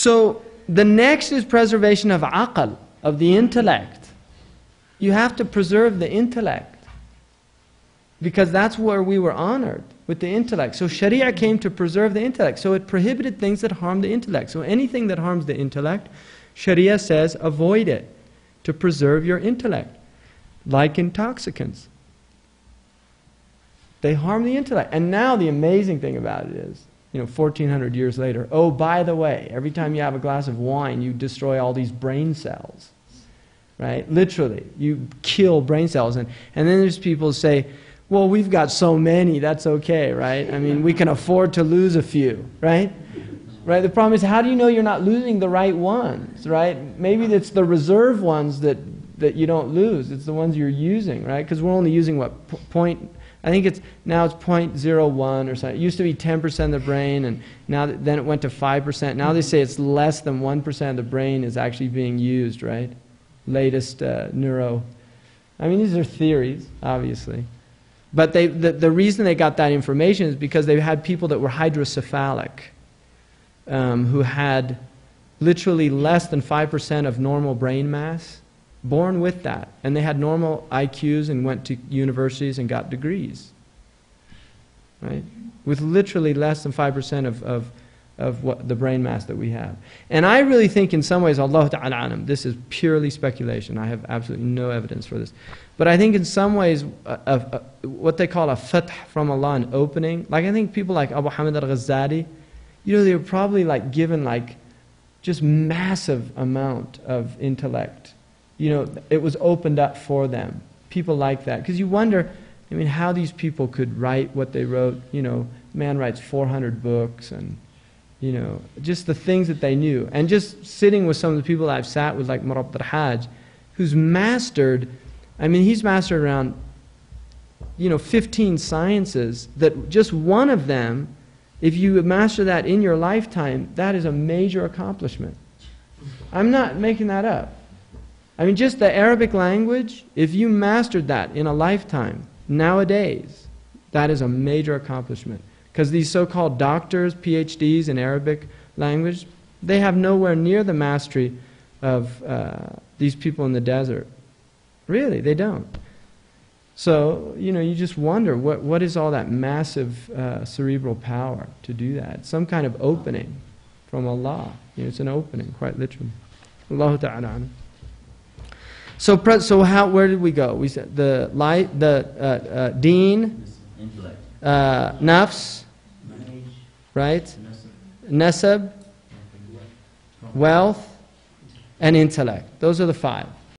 So the next is preservation of aql, of the intellect. You have to preserve the intellect. Because that's where we were honored, with the intellect. So Sharia came to preserve the intellect. So it prohibited things that harm the intellect. So anything that harms the intellect, Sharia says avoid it to preserve your intellect. Like intoxicants. They harm the intellect. And now the amazing thing about it is, you know, 1400 years later, oh, by the way, every time you have a glass of wine, you destroy all these brain cells. Right? Literally, you kill brain cells. And, and then there's people who say, well, we've got so many, that's okay, right? I mean, we can afford to lose a few, right? Right? The problem is, how do you know you're not losing the right ones, right? Maybe it's the reserve ones that, that you don't lose. It's the ones you're using, right? Because we're only using what point. I think it's now it's 0.01 or something. It used to be 10% of the brain, and now then it went to 5%. Now they say it's less than 1% of the brain is actually being used, right? Latest uh, neuro. I mean, these are theories, obviously. But they, the, the reason they got that information is because they had people that were hydrocephalic, um, who had literally less than 5% of normal brain mass, born with that. And they had normal IQs and went to universities and got degrees. Right? With literally less than 5% of, of, of what the brain mass that we have. And I really think in some ways, Allah Ta'ala this is purely speculation. I have absolutely no evidence for this. But I think in some ways, uh, uh, what they call a fath from Allah, an opening, like I think people like Abu Hamid al-Ghazali, you know, they were probably like given like just massive amount of intellect. You know, it was opened up for them. People like that. Because you wonder, I mean, how these people could write what they wrote. You know, man writes 400 books and, you know, just the things that they knew. And just sitting with some of the people I've sat with, like Murabit al-Hajj, who's mastered I mean, he's mastered around, you know, 15 sciences that just one of them, if you master that in your lifetime, that is a major accomplishment. I'm not making that up. I mean, just the Arabic language, if you mastered that in a lifetime, nowadays, that is a major accomplishment. Because these so called doctors, PhDs in Arabic language, they have nowhere near the mastery of uh, these people in the desert. Really, they don't. So, you know, you just wonder what, what is all that massive uh, cerebral power to do that? Some kind of opening from Allah. You know, it's an opening, quite literally. Allah Ta'ala. So, so how, where did we go? We said the light, the uh, uh, deen, uh, nafs, right? Nasab, wealth, and intellect. Those are the five.